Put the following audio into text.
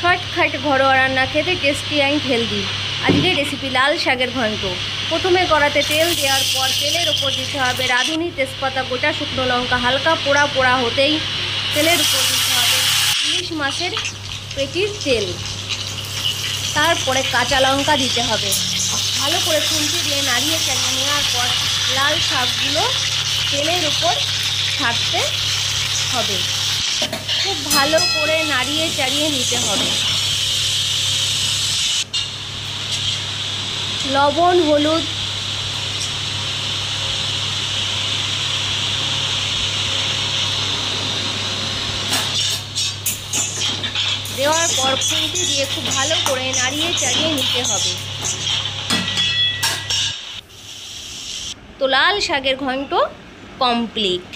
Shortcut ঘরোয়া রান্না খেতে টেস্টি অ্যান্ড হেলদি আজকের রেসিপি লাল শাকের ঘন্ট প্রথমে কড়াতে তেল দেওয়ার পর তেলের উপর দিতে হবে রাঁধুনি, তেজপাতা, গোটা শুকনো লঙ্কা, হালকা পোড়া পোড়া হতেই তেলের উপর দিতে হবে ইলিশ মাছের পেটির তেল। তারপরে কাঁচা লঙ্কা দিতে হবে। ভালো করে খুন্তি দিয়ে নাড়িয়ে চালিয়ে নেওয়ার পর লাল শাকগুলো তেলের উপর ছাড়তে হবে। খুব ভালো করে নাড়িয়ে চাড়িয়ে নিতে হবে। লবণ, হলুদ, দেওয়ার পর খুন্তি দিয়ে খুব ভালো করে নাড়িয়ে চাড়িয়ে নিতে হবে। তো লাল শাকের ঘন্ট কমপ্লিট